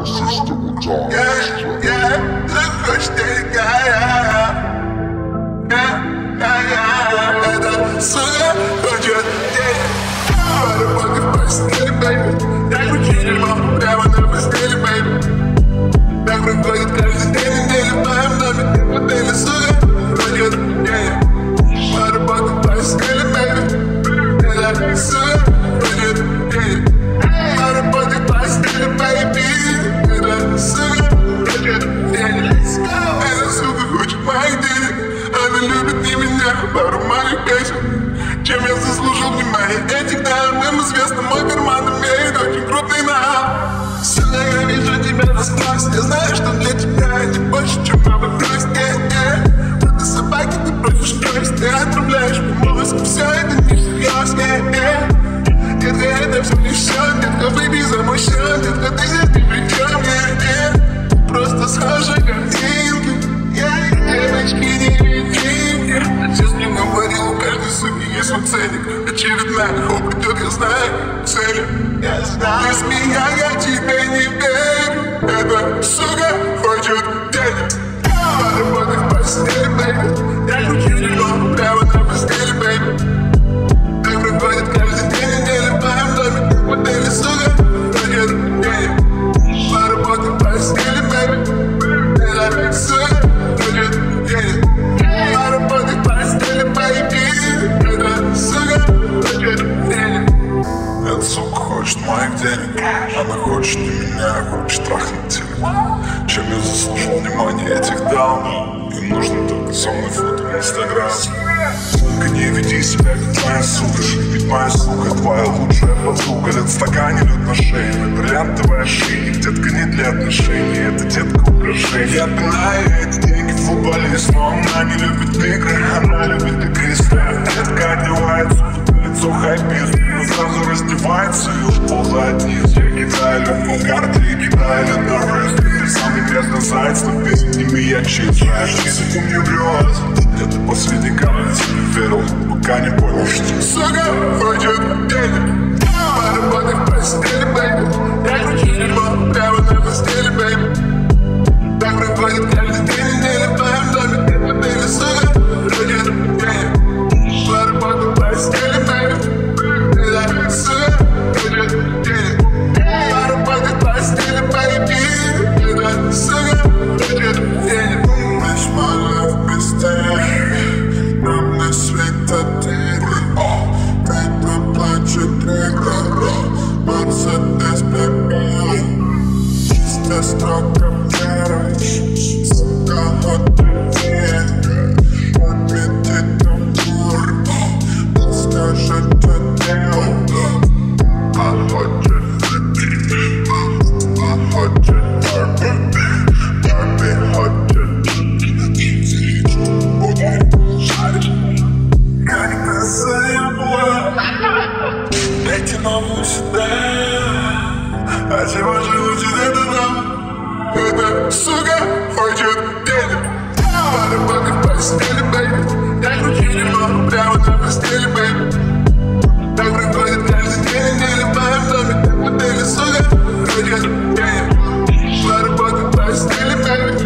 our system will die. Yeah, yeah, look what they got. Yeah, yeah, yeah. Это сука хочет денег. Мotherfucking постели, baby. Так учили маму прямо на постели, baby. Так проходит каждый день недели в моем доме. Модели, сука, хочет денег. Motherfucking постели, baby. Это сука хочет любит не меня, пару моих есть свой ценник Очередная упадет, я знаю цели Я знаю Без меня я тебе не верю денег Она хочет не меня, хочет трахнуть тебя Чем я заслужил внимание этих дам? Им нужно только со мной фото в инстаграм. Сука, не веди себя как твоя сука Ведь моя сука твоя лучшая подруга Этот стакане лед на шее, мой бриллиантовый ошейник Детка не для отношений, это детка украшение Я пинаю эти деньги футболист Но она не любит игры, она на рыст Ты самый грязный заяц, но не маячит Знаешь, ты сука мне врет Это последний камень тебе верил Пока не понял, что Сука хочет денег Поработай в постели, бэйби Я кручу его прямо на постели, бэйби Так проходит Чисто строка вера Сука, хочет денег Отметит тур Скажет, что делать А А Барби хочет Как ты заебла Дайте новую сюда А чего же лучше это just did it. Motherfucker, fuck steady, baby. They were cheating, mama, but I was up and steady, baby. They were going down to steady, nearly buying from me. But then so good, they just steady, baby.